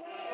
Hallelujah.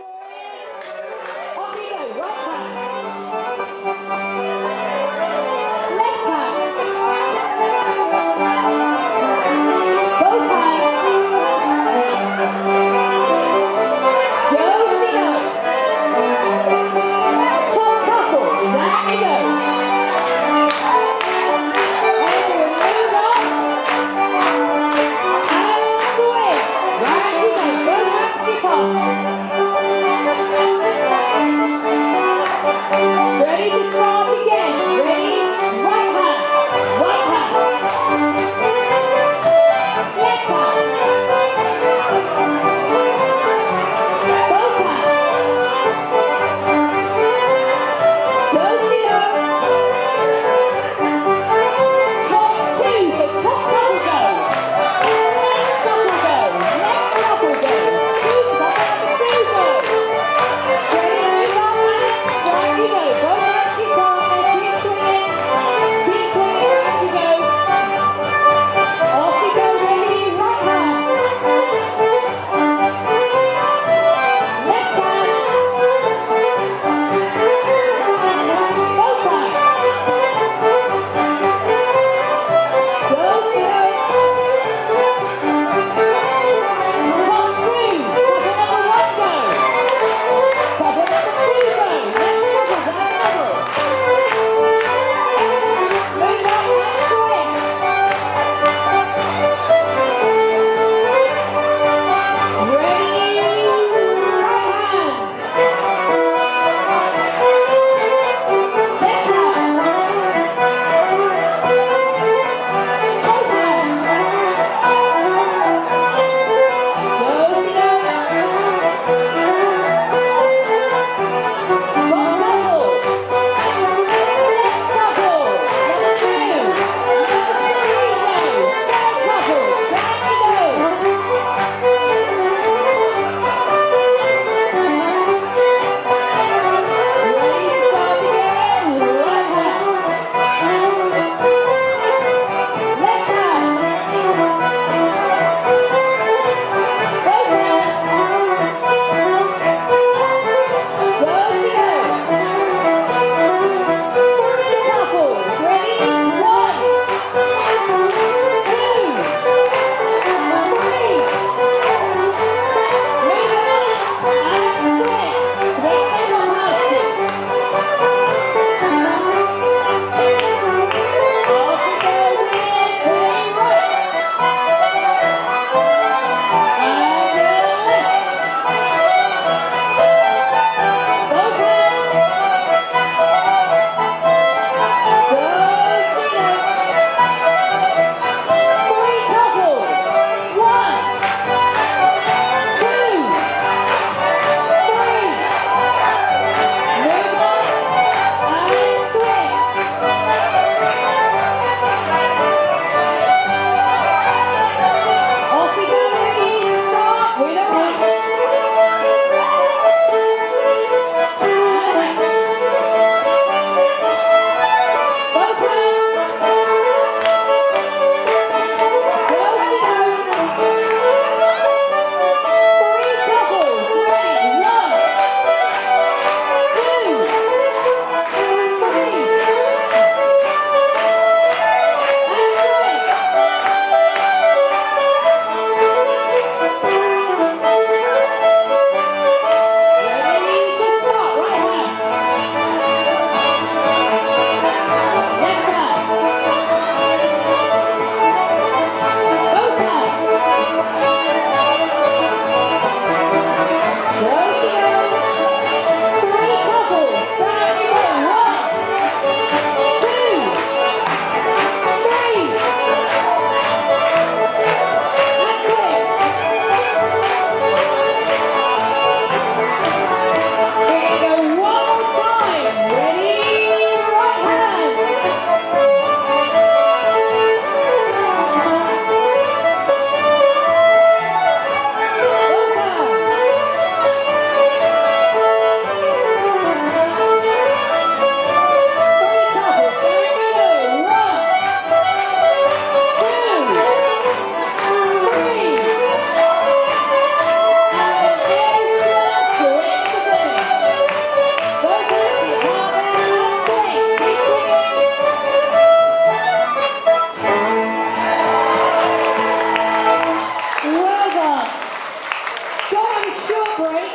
break,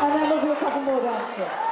and then we'll do a couple more dances.